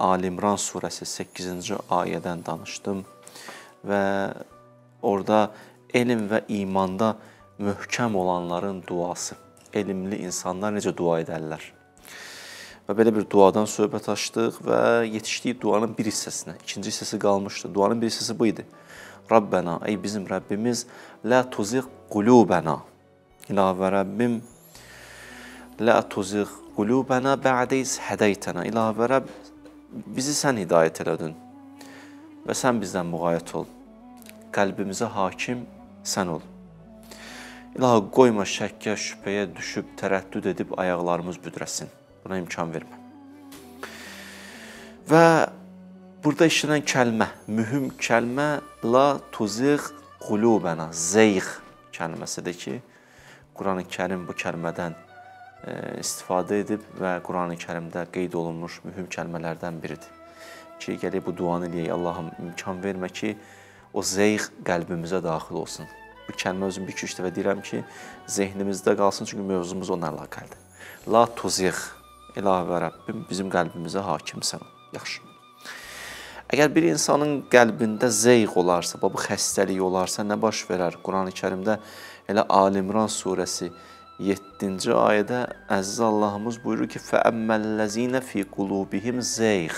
Ali-İmran surəsi 8-ci ayədən danışdım və orada elm və imanda möhkəm olanların duası, elmli insanlar necə dua edərlər? Və belə bir duadan söhbət açdıq və yetişdik duanın bir hissəsinə. İkinci hissəsi qalmışdı. Duanın bir hissəsi bu idi. Rabbena, ey bizim Rəbbimiz, la tuziq qulubana. İlavə Rəbbim, la tuziq qulubana ba'de iz hədəytana. İlavə Rəbb, bizi sən hidayət elədin və sən bizdən müğayət ol. Qəlbimizə hakim sən ol. İlahi, qoyma şəkkə, şübhəyə düşüb, tərəddüd edib ayaqlarımız büdrəsin. Buna imkan vermə. Və burada işlənən kəlmə, mühüm kəlmə la tuziq qulubana, zeyğ kəlməsidir ki, Qurani-Kərim bu kəlmədən istifadə edib və Qurani-Kərimdə qeyd olunmuş mühüm kəlmələrdən biridir. Ki, gələk bu duanı eləyək, Allahım imkan vermə ki, o zeyğ qəlbimizə daxil olsun. Bu kəlmə özüm bir-iki üç dəfə deyirəm ki, zehnimizdə qalsın, çünki mövzumuz onunla əlaqəlidir. La tuziq İlahi Rəbbim bizim qəlbimizə hakimsən. Yaxşı. Əgər bir insanın qəlbində zeyğ olarsa, bu xəstəlik olarsa nə baş verər? Qurani-Kərimdə elə Ali-İmran surəsi 7-ci ayədə əziz Allahımız buyurur ki: "Fəəmməlləzinə fi qulubihim zeyğ."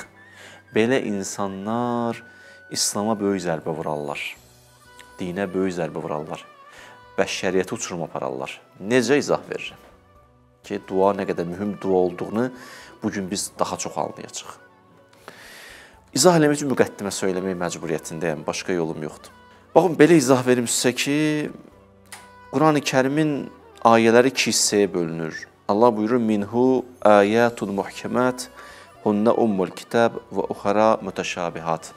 Belə insanlar İslam'a böyük zərbə vurarlar. Dinə böyük zərbə vurarlar. Bəşəriyyəti uçurum apararlar. Necə izah verirəm? ki, dua nə qədər mühüm dua olduğunu bu gün biz daha çox anlayacağıq. İzah eləmək üçün müqəddimə söyləmək məcburiyyətindəyəm, başqa yolum yoxdur. Baxın, belə izah verim sizə ki, Qurani-Kərimin ayələri iki hissəyə bölünür. Allah buyurur: "Minhu ayatun muhkemat, hunna ummul kitab və uxara mütəşabihat."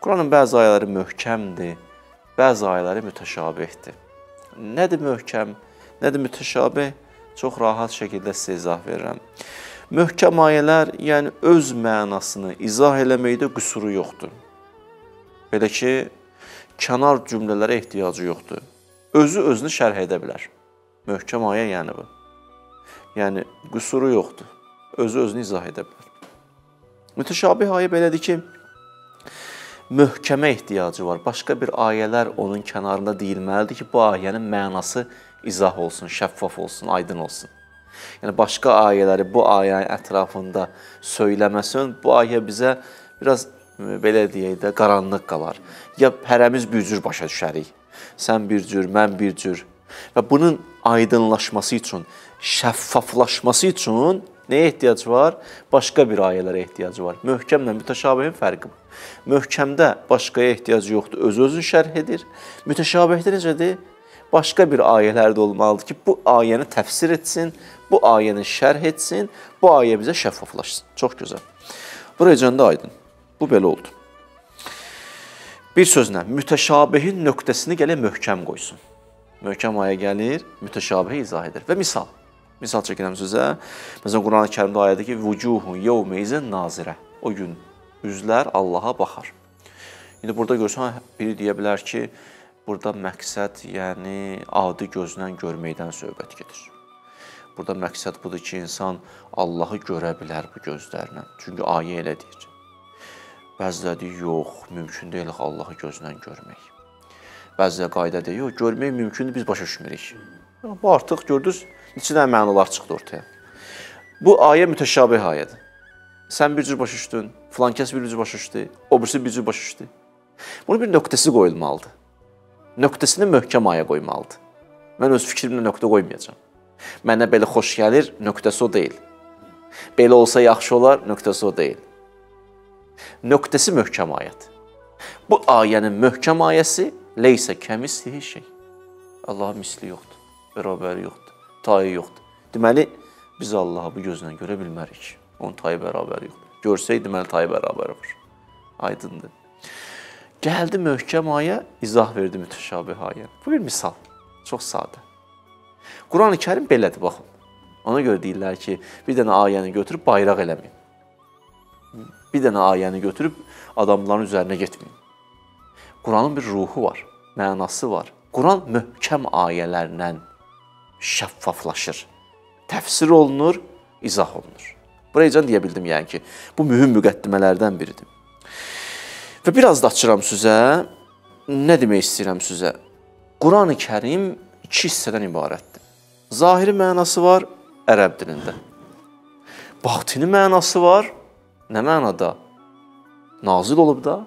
Quranın bəzi ayələri möhkəmdir, bəzi ayələri mütəşabihdir. Nədir möhkəm? Nədir mütəşabih? çox rahat şəkildə sizə izah verirəm. Möhkəm ayələr, yəni öz mənasını izah eləməkdə qüsuru yoxdur. Belə ki, kənar cümlələrə ehtiyacı yoxdur. Özü özünü şərh edə bilər. Möhkəm ayə yəni bu. Yəni qüsuru yoxdur. Özü özünü izah edə bilər. Mütəşabih ayə belədir ki, möhkəmə ehtiyacı var. Başqa bir ayələr onun kənarında deyilməlidir ki, bu ayənin mənası izah olsun, şəffaf olsun, aydın olsun. Yəni başqa ayələri bu ayənin ətrafında söyləməsin, bu ayə bizə biraz belə deyək də qaranlıq qalar. Ya hərəmiz bir cür başa düşərik. Sən bir cür, mən bir cür. Və bunun aydınlaşması üçün, şəffaflaşması üçün nəyə ehtiyac var? Başqa bir ayələrə ehtiyac var. Möhkəmlə mütəşabihin fərqi bu. Möhkəmdə başqaya ehtiyac yoxdur, öz-özünü şərh edir. Mütəşabihdə necədir? başqa bir ayələr də olmalıdır ki, bu ayəni təfsir etsin, bu ayəni şərh etsin, bu ayə bizə şəffaflaşsın. Çox gözəl. Buracan da aydın. Bu belə oldu. Bir sözlə, mütəşabihin nöqtəsini gələ möhkəm qoysun. Möhkəm ayə gəlir, mütəşabihi izah edir. Və misal, misal çəkirəm sizə. Məsələn, Quran-ı Kərimdə ayədir ki, "Vucuhun yawmeyzin nazirə." O gün üzlər Allaha baxar. İndi burada görsən, biri deyə bilər ki, Burada məqsəd, yəni adi gözlə görməkdən söhbət gedir. Burada məqsəd budur ki, insan Allahı görə bilər bu gözlərlə. Çünki ayə elə deyir. Bəziləri yox, mümkün deyil Allahı gözlə görmək. Bəziləri qayda deyir, yox, görmək mümkündür, biz başa düşmürük. Bu artıq gördünüz, neçə dənə mənalar çıxdı ortaya. Bu ayə mütəşabih ayədir. Sən bir cür başa düşdün, filan kəs bir cür başa düşdü, o birisi bir cür başa düşdü. Bunun bir nöqtəsi qoyulmalıdır nöqtəsini möhkəm aya qoymalıdır. Mən öz fikrimlə nöqtə qoymayacağam. Mənə belə xoş gəlir, nöqtəsi o deyil. Belə olsa yaxşı olar, nöqtəsi o deyil. Nöqtəsi möhkəm ayət. Bu ayənin möhkəm ayəsi leysə kəmislihi şey. Allahın misli yoxdur, bərabəri yoxdur, tayı yoxdur. Deməli, biz Allahı bu gözlə görə bilmərik. Onun tayı bərabəri yoxdur. Görsəydi, deməli, tayı bərabəri var. Aydındır. Gəldi möhkəm ayə, izah verdi mütəşabih ayə. Bu bir misal. Çox sadə. Qurani Kərim belədir, baxın. Ona görə deyirlər ki, bir dənə ayəni götürüb bayraq eləməyin. Bir dənə ayəni götürüb adamların üzərinə getməyin. Quranın bir ruhu var, mənası var. Quran möhkəm ayələrlə şəffaflaşır. Təfsir olunur, izah olunur. Burayıcan deyə bildim yəni ki, bu mühüm müqəddimələrdən biridir. Və biraz da açıram sizə. Nə demək istəyirəm sizə? Qurani-Kərim iki hissədən ibarətdir. Zahiri mənası var ərəb dilində. Batini mənası var. Nə mənada? Nazil olub da,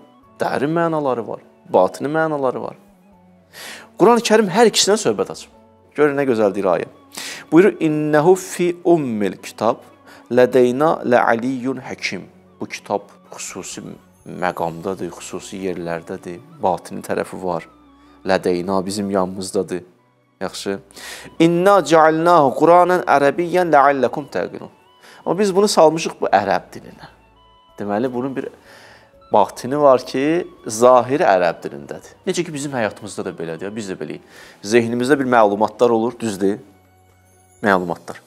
dərin mənaları var, batini mənaları var. Qurani-Kərim hər ikisindən söhbət açır. Görün nə gözəl deyir ayə. Buyurur: "İnnehu fi ummil kitab lədeyna la'aliyyun hakim." Bu kitab xüsusi məqamdadır, xüsusi yerlərdədir, batini tərəfi var. Lədeyna bizim yanımızdadır. Yaxşı. İnna ca'alnahu Quranan ərəbiyyan la'allakum taqilun. Amma biz bunu salmışıq bu ərəb dilinə. Deməli bunun bir batini var ki, zahiri ərəb dilindədir. Necə ki bizim həyatımızda da belədir, biz də beləyik. Zehnimizdə bir məlumatlar olur, düzdür? Məlumatlar.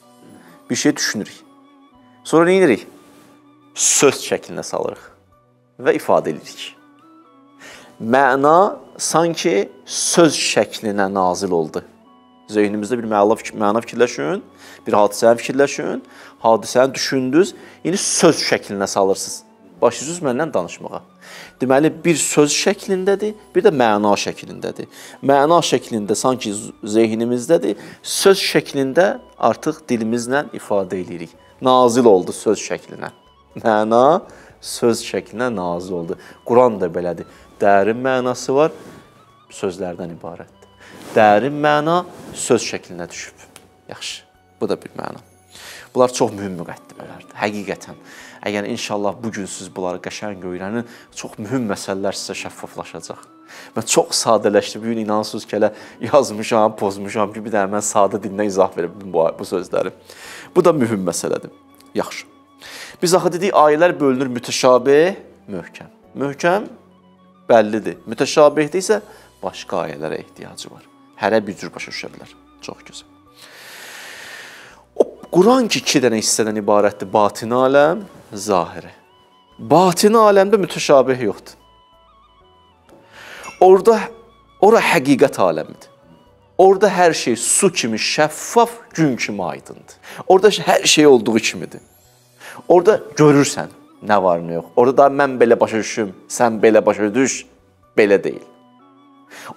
Bir şey düşünürük. Sonra nə edirik? Söz şəklinə salırıq və ifadə edirik. Məna sanki söz şəklinə nazil oldu. Zehnimizdə bir məna, fikirləşin, bir hadisəni fikirləşin, hadisəni düşündünüz, indi söz şəklinə salırsınız. Başlayırsınız məndən danışmağa. Deməli, bir söz şəklindədir, bir də məna şəklindədir. Məna şəklində sanki zehnimizdədir, söz şəklində artıq dilimizlə ifadə edirik. Nazil oldu söz şəklinə. Məna söz şəklinə nazil oldu. Quran da belədir. Dərin mənası var, sözlərdən ibarətdir. Dərin məna söz şəklinə düşüb. Yaxşı. Bu da bir məna. Bunlar çox mühüm müqəddimələrdir. Həqiqətən. Əgər inşallah bu gün siz bunları qəşəng öyrənin, çox mühüm məsələlər sizə şəffaflaşacaq. Mən çox sadələşdim. Bu gün inansınız ki, elə yazmışam, pozmuşam ki, bir də mən sadə dillə izah bildim bu, bu sözləri. Bu da mühüm məsələdir. Yaxşı. Biz axı dedik ayələr bölünür mütəşabih, möhkəm. Möhkəm bəllidir. Mütəşabihdə isə başqa ayələrə ehtiyacı var. Hərə bir cür başa düşə bilər. Çox gözəl. Quran ki 2 dənə hissədən ibarətdir. Batini aləm, zahiri. Batini aləmdə mütəşabih yoxdur. Orda ora həqiqət aləmidir. Orda hər şey su kimi şəffaf, gün kimi aydındır. Orda hər şey olduğu kimidir. Orada görürsən nə var, nə yox. Orada da mən belə başa düşüm, sən belə başa düş, belə deyil.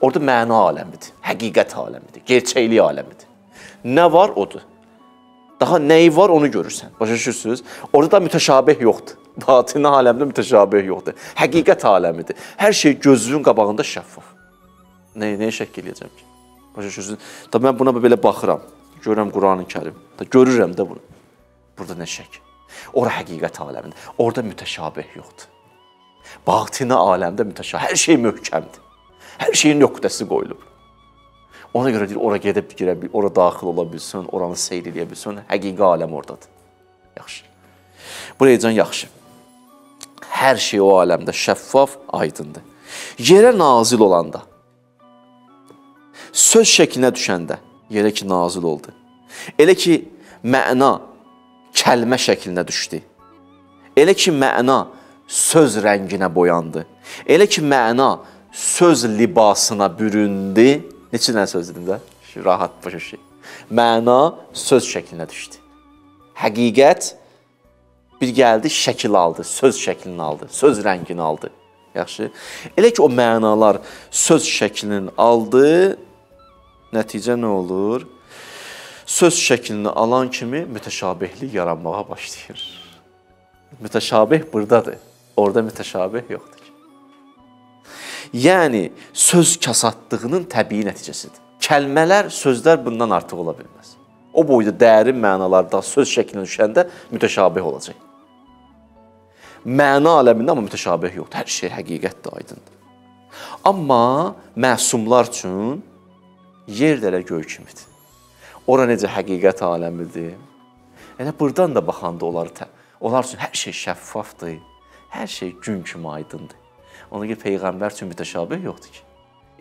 Orada məna aləmidir, həqiqət aləmidir, gerçəklik aləmidir. Nə var odur. Daha nəyi var onu görürsən. Başa düşürsüz? Orada da mütəşabih yoxdur. Batini aləmdə mütəşabih yoxdur. Həqiqət aləmidir. Hər şey gözünün qabağında şəffaf. Nəyə nəyə şəkk eləyəcəm ki? Başa düşürsüz? Da mən buna belə baxıram. Görürəm Qurani-Kərim. Da görürəm də bunu. Burada nə şəkk? Ora həqiqət aləmidir. Orada mütəşabih yoxdur. Batini aləmdə mütəşabih. Hər şey möhkəmdir. Hər şeyin nöqtəsi qoyulub. Ona görə deyir, ora gedib girə bil, ora daxil ola bilsin, oranı seyr edə bilsin. Həqiqi aləm ordadır. Yaxşı. Buraya can yaxşı. Hər şey o aləmdə şəffaf, aydındır. Yerə nazil olanda, söz şəklinə düşəndə, yerə ki nazil oldu. Elə ki məna kəlmə şəklinə düşdü. Elə ki məna söz rənginə boyandı. Elə ki məna söz libasına büründü. Neçə dənə söz dedim də? Rahat başa şey. Məna söz şəklinə düşdü. Həqiqət bir gəldi, şəkil aldı, söz şəklini aldı, söz rəngini aldı. Yaxşı. Elə ki o mənalar söz şəklinin aldı, nəticə nə olur? söz şəklini alan kimi mütəşabihlik yaranmağa başlayır. Mütəşabih burdadır. Orada mütəşabih yoxdur. Yəni söz kasatlığının təbii nəticəsidir. Kəlmələr, sözlər bundan artıq ola bilməz. O boyda dərin mənalarda söz şəklinə düşəndə mütəşabih olacaq. Məna aləmində amma mütəşabih yoxdur. Hər şey həqiqətdir, aydındır. Amma məsumlar üçün yer də elə göy kimidir. Ora necə həqiqət aləmidir. Elə burdan da baxanda onlar onlar üçün hər şey şəffafdır. Hər şey gün kimi aydındır. Ona görə peyğəmbər üçün mütəşabih yoxdur ki.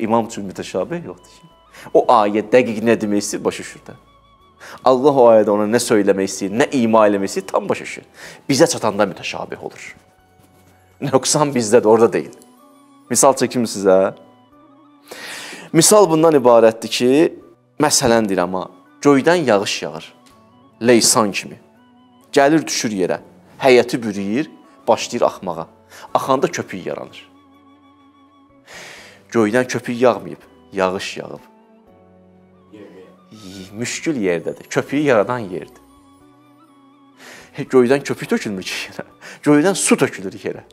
İmam üçün mütəşabih yoxdur ki. O ayə dəqiq nə demək istəyir başa düşür. Allah o ayədə ona nə söyləmək istəyir, nə ima eləmək istəyir tam başa düşür. Bizə çatanda mütəşabih olur. Nöqsan bizdədir, orada deyil. Misal çəkim sizə. Misal bundan ibarətdir ki, məsələn deyirəm amma göydən yağış yağır. Leysan kimi. Gəlir düşür yerə. həyəti bürüyür, başlayır axmağa. Axanda köpük yaranır. Göydən köpük yağmayıb, yağış yağıb. Müşkül yerdədir. Köpüyü yaradan yerdir. Göydən köpük tökülmür ki yerə. Göydən su tökülür yerə.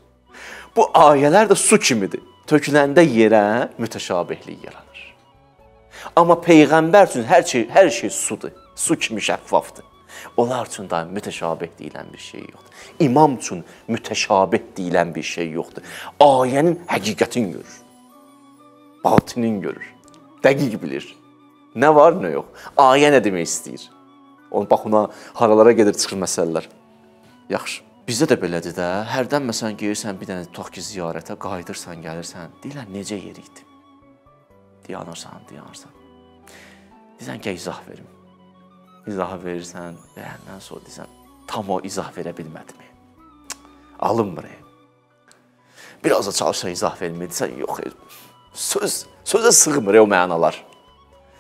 Bu ayələr də su kimidir. Töküləndə yerə mütəşabihlik yaranır. Amma peyğəmbər üçün hər şey hər şey sudur. Su kimi şəffafdır. Onlar üçün də mütəşabih deyilən bir şey yoxdur. İmam üçün mütəşabih deyilən bir şey yoxdur. Ayənin həqiqətini görür. Batinin görür. Dəqiq bilir. Nə var, nə yox. Ayə nə demək istəyir? Onu bax ona haralara gedir çıxır məsələlər. Yaxşı. Bizdə də belədir də. Hərdən məsələn gəlirsən bir dənə tutaq ki, ziyarətə qayıdırsan, gəlirsən. Deyirlər necə yer idi? Dayanırsan, dayanırsan. Deyirsən ki, izah verim. İzah verirsən, deyəndən sonra deyirsən, tam o izah verə bilmədim. Alınmır. Biraz da çalışsan izah verməyə deyirsən, yox, söz sözə sığmır o mənalar.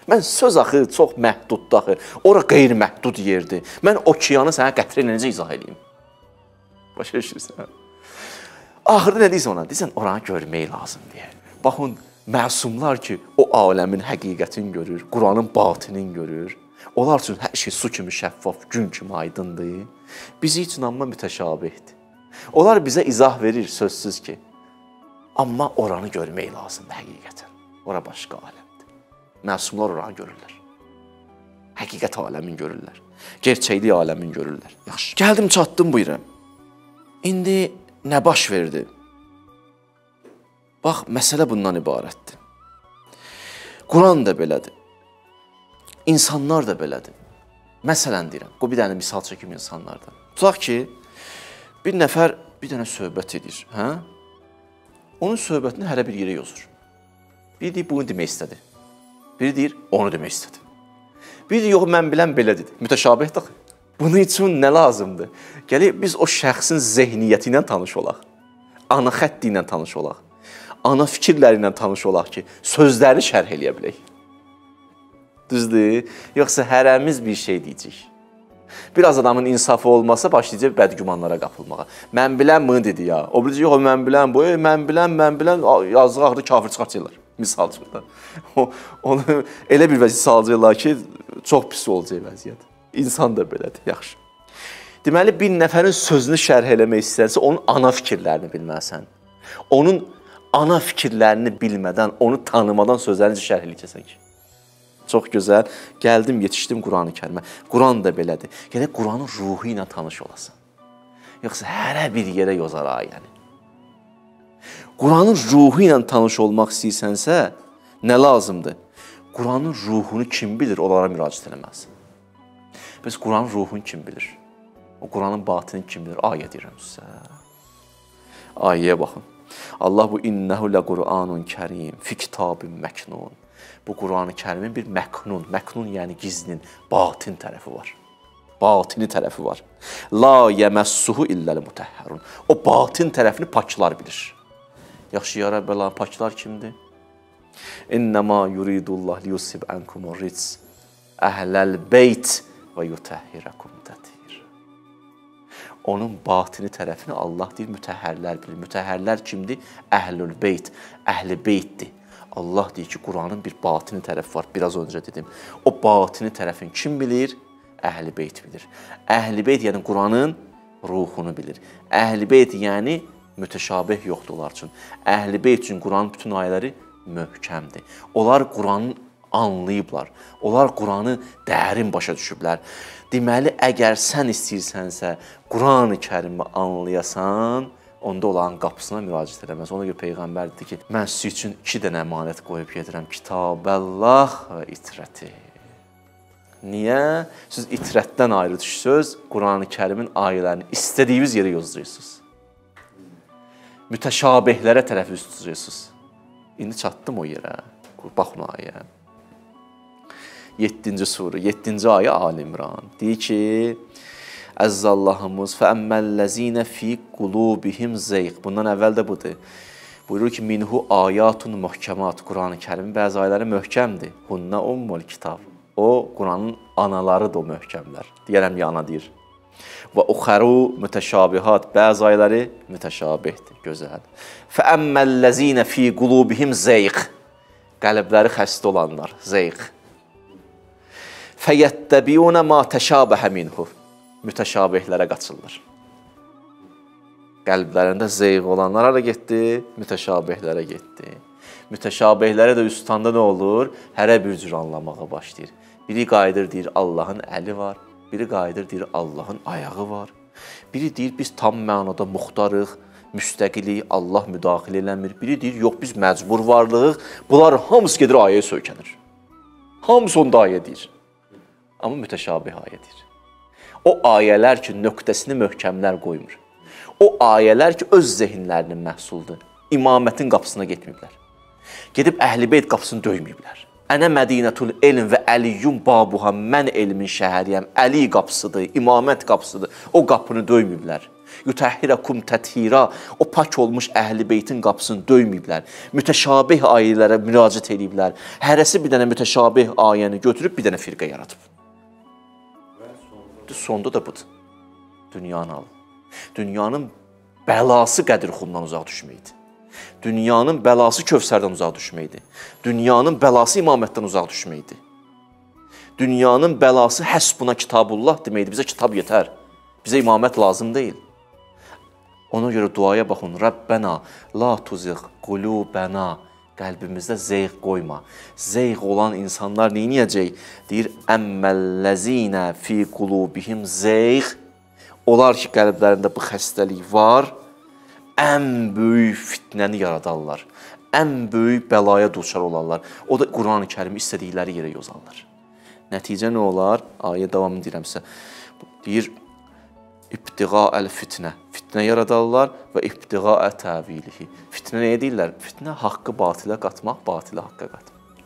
Mən söz axı çox məhduddur axı. Ora qeyri-məhdud yerdir. Mən okeanı sənə qətrə ilə necə izah edeyim? Başa düşürsən? Axırda nə deyirsən ona? Deyirsən oranı görmək lazımdır. Baxın, məsumlar ki, o aləmin həqiqətini görür, Quranın batinin görür. Onlar üçün hər şey su kimi şəffaf, gün kimi aydındır. Bizi üçün amma mütəşabihdir. Onlar bizə izah verir sözsüz ki, amma oranı görmək lazımdır həqiqətən. Ora başqa aləm. Məsumlar oranı görürlər. Həqiqət aləmin görürlər. Gerçəklik aləmin görürlər. Yaxşı. Gəldim çatdım bu yerə. İndi nə baş verdi? Bax, məsələ bundan ibarətdir. Quran da belədir. İnsanlar da belədir. Məsələn deyirəm, bu bir dənə misal çəkim insanlardan. Tutaq ki, bir nəfər bir dənə söhbət edir, hə? Onun söhbətini hərə bir yerə yazır. Bir deyib bunu demək istədi. Biri deyir, onu demək istədim. Biri deyir, yox, mən bilən belədir. Mütəşabihdir. Bunun üçün nə lazımdır? Gələk biz o şəxsin zehniyyəti ilə tanış olaq. Ana xətti ilə tanış olaq. Ana fikirləri ilə tanış olaq ki, sözləri şərh eləyə bilək. Düzdür? Yoxsa hərəmiz bir şey deyəcəyik. Biraz adamın insafı olmasa başlayacaq bədgümanlara qapılmağa. Mən bilən bunu dedi ya. O birisi yox, mən bilən bu, mən bilən, mən bilən yazıq axırda kafir çıxartırlar misal üçün də. Onu elə bir vəziyyət salacaqlar ki, çox pis olacaq vəziyyət. İnsan da belədir, yaxşı. Deməli bir nəfərin sözünü şərh eləmək istərsə, onun ana fikirlərini bilməlisən. Onun ana fikirlərini bilmədən, onu tanımadan sözlərini şərh eləyəcəksən ki. Çox gözəl. Gəldim, yetişdim Qurani-Kərimə. Quran da belədir. Gərək Quranın ruhu ilə tanış olasan. Yoxsa hərə bir yerə yozar ayəni. Quranın ruhu ilə tanış olmaq istəyirsənsə, nə lazımdır? Quranın ruhunu kim bilir, onlara müraciət eləməlisən. Bəs Quranın ruhunu kim bilir? O Quranın batını kim bilir? Ayə deyirəm sizə. Ayəyə baxın. Allah bu innehu la Qur'anun kərim fi kitabin məknun. Bu Qurani Kərimin bir məknun, məknun yəni gizlin, batin tərəfi var. Batini tərəfi var. La yeməssuhu illəl mutəhhərun. O batin tərəfini paklar bilir. Yaxşı ya Rəbb, Allah paklar kimdir? İnnəma yuridullah liyusib ankumur ritz əhləl beyt və yutəhhirəkum tətir. Onun batini tərəfini Allah deyir, mütəhhərlər bilir. Mütəhhərlər kimdir? Əhlül beyt, əhli beytdir. Allah deyir ki, Quranın bir batini tərəfi var. Biraz öncə dedim. O batini tərəfini kim bilir? Əhli beyt bilir. Əhli beyt yəni Quranın ruhunu bilir. Əhli beyt yəni mütəşabih yoxdur onlar üçün. Əhl-i üçün Quranın bütün ayələri möhkəmdir. Onlar Quranı anlayıblar. Onlar Quranı dərin başa düşüblər. Deməli, əgər sən istəyirsənsə, Qurani-Kərimi anlayasan, onda olan qapısına müraciət eləməz. Ona görə peyğəmbər dedi ki, mən sizin üçün 2 dənə əmanət qoyub gedirəm. Kitabəllah və itrəti. Niyə? Siz itrətdən ayrı düşsüz, Qurani-Kərimin ayələrini istədiyiniz yerə yozdurursunuz mütəşabihlərə tərəf üst tutuyorsunuz. İndi çatdım o yerə. Baxın ayə. 7-ci surə, 7-ci ayə Ali İmran. Deyir ki: Əzzallahımız fəəmməllezine fi qulubihim zeyq. Bundan əvvəl də budur. Buyurur ki, minhu ayatun muhkemat. Qurani-Kərimin bəzi ayələri möhkəmdir. Hunna ummul kitab. O Quranın anaları da o möhkəmlər. Deyərəm ya ana deyir. Və uxaru mütəşabihat. Bəzi ayələri mütəşabihdir, gözəl. Fə əmməllezine fi qulubihim zeyq. Qəlbləri xəstə olanlar, zeyq. Fəyəttəbiyuna ma təşabəhə minhu. Mütəşabihlərə qaçırlar. Qəlblərində zeyq olanlar hara getdi? Mütəşabihlərə getdi. Mütəşabihlərə də üst tutanda nə olur? Hərə bir cür anlamağa başlayır. Biri qayıdır deyir Allahın əli var, biri qayıdır deyir Allahın ayağı var. Biri deyir biz tam mənada muxtarıq, müstəqilik, Allah müdaxilə eləmir. Biri deyir yox biz məcbur varlığıq. Bunlar hamısı gedir ayəyə söykənir. Hamısı onda ayə deyir. Amma mütəşabih ayədir. O ayələr ki, nöqtəsini möhkəmlər qoymur. O ayələr ki, öz zehinlərinin məhsuludur. İmamətin qapısına getməyiblər. Gedib Əhlibeyt qapısını döyməyiblər. Ənə Mədinətul elm və Əliyyun babuha mən elmin şəhəriyəm. Əli qapısıdır, imamət qapısıdır. O qapını döyməyiblər. Yutəhhirəkum təthira. O pak olmuş Əhlibeytin qapısını döyməyiblər. Mütəşabih ayələrə müraciət ediblər. Hərəsi bir dənə mütəşabih ayəni götürüb bir dənə firqə yaradıb. Sonda da budur. Dünyanı alın. Dünyanın bəlası qədirxumdan uzaq düşməkdir. Dünyanın bəlası Kövsərdən uzaq düşməkdir. Dünyanın bəlası imamətdən uzaq düşməkdir. Dünyanın bəlası həsbuna kitabullah deməkdir. Bizə kitab yetər. Bizə imamət lazım deyil. Ona görə duaya baxın. Rəbbənə la tuziq qulubana qəlbimizdə zeyğ qoyma. Zeyğ olan insanlar edəcək? Deyir: "Əmməllezina fi qulubihim zeyğ" Onlar ki, qəlblərində bu xəstəlik var, ən böyük fitnəni yaradarlar. Ən böyük bəlaya duçar olarlar. O da Qurani-Kərimi istədikləri yerə yozarlar. Nəticə nə olar? Ayə davam edirəmsə. Deyir: İbtiğa el-fitnə. Fitnə yaradarlar və ibtiğa təvilihi. Fitnə nə edirlər? Fitnə haqqı batilə qatmaq, batilə haqqa qatmaq.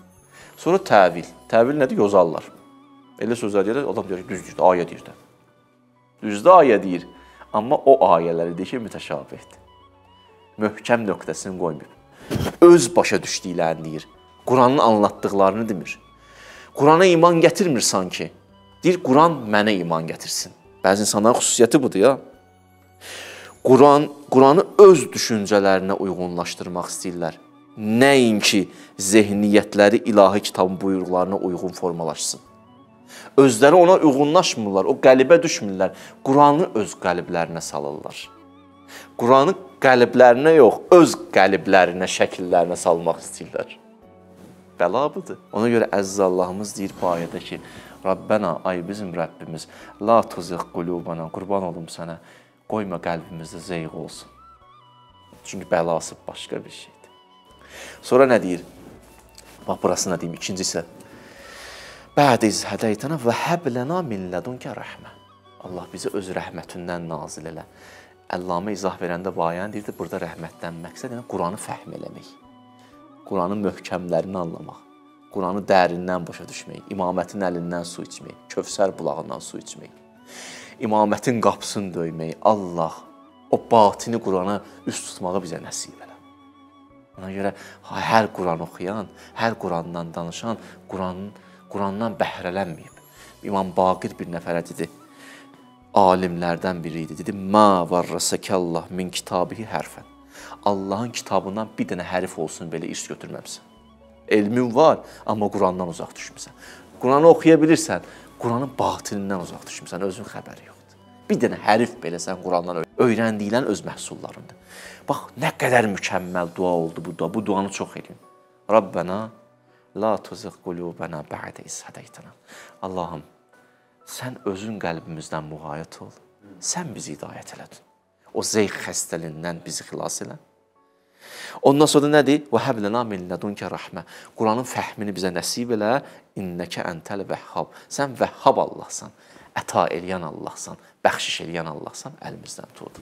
Sonra təvil. Təvil nədir? Yozarlar. Elə sözlər deyir, adam deyir, düzdür, ayə deyir də. Düzdür, ayə deyir. Amma o ayələri deyir ki, mütəşabihdir. Möhkəm nöqtəsini qoymayıb. Öz başa düşdüklərini deyir. Quranın anlatdıqlarını demir. Qurana iman gətirmir sanki. Deyir, Quran mənə iman gətirsin. Bəzi insanların xüsusiyyəti budur ya. Quran, Quranı öz düşüncələrinə uyğunlaşdırmaq istəyirlər. Nəinki zehniyyətləri ilahi kitabın buyruqlarına uyğun formalaşsın. Özləri ona uyğunlaşmırlar, o qəlibə düşmürlər. Quranı öz qəliblərinə salırlar. Quranı qəliblərinə yox, öz qəliblərinə, şəkillərinə salmaq istəyirlər. Bəla budur. Ona görə əziz Allahımız deyir bu ayədə ki, Rabbana, ay bizim Rəbbimiz, la tuziq qulubana, qurban olum sənə, qoyma qəlbimizdə zeyğ olsun. Çünki bəlası başqa bir şeydir. Sonra nə deyir? Bax, burası nə deyim, ikinci isə. Bəd iz hədəytənə və həblənə min lədunkə rəhmə. Allah bizi öz rəhmətindən nazil elə. Əllamə izah verəndə bu ayəni deyirdi, burada rəhmətdən məqsəd yəni Quranı fəhm eləmək. Quranın möhkəmlərini anlamaq. Quranı dərindən başa düşmək, imamətin əlindən su içmək, Kövsər bulağından su içmək, imamətin qapısını döymək, Allah o batini Qurana üst tutmağı bizə nəsib elə. Ona görə hər Quran oxuyan, hər Qurandan danışan Quranın Qurandan bəhrələnməyib. İmam Baqir bir nəfərə dedi, alimlərdən biri idi. Dedi: "Ma varrasakallah min kitabihi hərfən." Allahın kitabından bir dənə hərf olsun belə irs götürməmisən elmin var, amma Qurandan uzaq düşmüsən. Quranı oxuya bilirsən, Quranın batinindən uzaq düşmüsən, özün xəbəri yoxdur. Bir dənə hərf belə sən Qurandan öyrəndiklərin öz məhsullarındır. Bax, nə qədər mükəmməl dua oldu bu dua. Bu duanı çox eləyin. Rabbana la tuzigh qulubana ba'da iz hadaytana. Allahım, sən özün qəlbimizdən müğayət ol. Sən bizi hidayət elədin. O zeyx xəstəliyindən bizi xilas elə. Ondan sonra nədir? Və həblənə min lədunkə rəhmə. Quranın fəhmini bizə nəsib elə. İnnəkə əntəl vəhhab. Sən vəhhab Allahsan. Əta eləyən Allahsan. Bəxşiş eləyən Allahsan. Əlimizdən tut.